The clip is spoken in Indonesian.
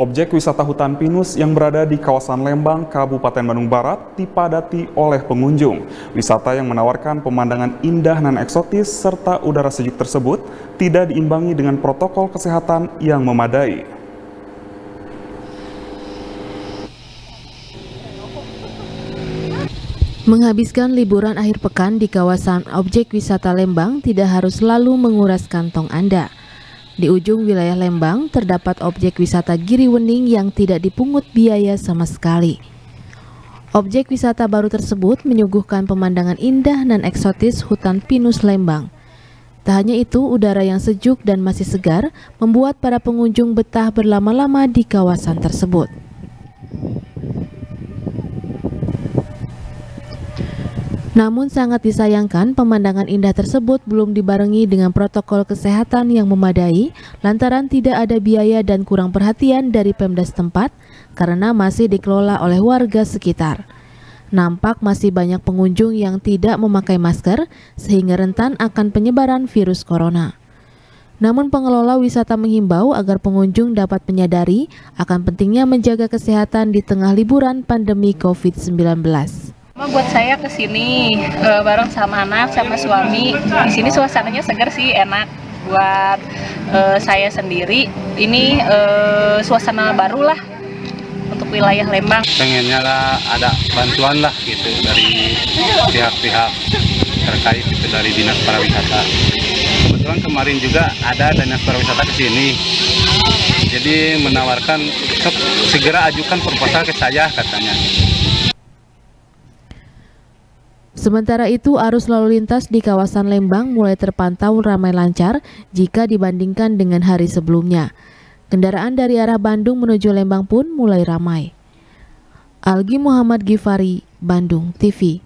Objek wisata hutan pinus yang berada di kawasan Lembang, Kabupaten Bandung Barat dipadati oleh pengunjung. Wisata yang menawarkan pemandangan indah dan eksotis serta udara sejuk tersebut tidak diimbangi dengan protokol kesehatan yang memadai. Menghabiskan liburan akhir pekan di kawasan objek wisata Lembang tidak harus selalu menguras kantong Anda. Di ujung wilayah Lembang terdapat objek wisata Giri Wening yang tidak dipungut biaya sama sekali. Objek wisata baru tersebut menyuguhkan pemandangan indah dan eksotis hutan pinus Lembang. Tak hanya itu, udara yang sejuk dan masih segar membuat para pengunjung betah berlama-lama di kawasan tersebut. Namun sangat disayangkan pemandangan indah tersebut belum dibarengi dengan protokol kesehatan yang memadai lantaran tidak ada biaya dan kurang perhatian dari Pemda setempat karena masih dikelola oleh warga sekitar. Nampak masih banyak pengunjung yang tidak memakai masker sehingga rentan akan penyebaran virus corona. Namun pengelola wisata menghimbau agar pengunjung dapat menyadari akan pentingnya menjaga kesehatan di tengah liburan pandemi COVID-19 buat saya ke sini uh, bareng sama anak sama suami. Di sini suasananya segar sih, enak buat uh, saya sendiri. Ini uh, suasana baru lah untuk wilayah Lembang. Pengennya lah ada bantuan lah gitu dari pihak-pihak terkait itu dari dinas pariwisata. Kebetulan kemarin juga ada dinas pariwisata ke sini. Jadi menawarkan segera ajukan proposal ke saya katanya. Sementara itu, arus lalu lintas di kawasan Lembang mulai terpantau ramai lancar jika dibandingkan dengan hari sebelumnya. Kendaraan dari arah Bandung menuju Lembang pun mulai ramai. Algi Muhammad Gifari, Bandung TV.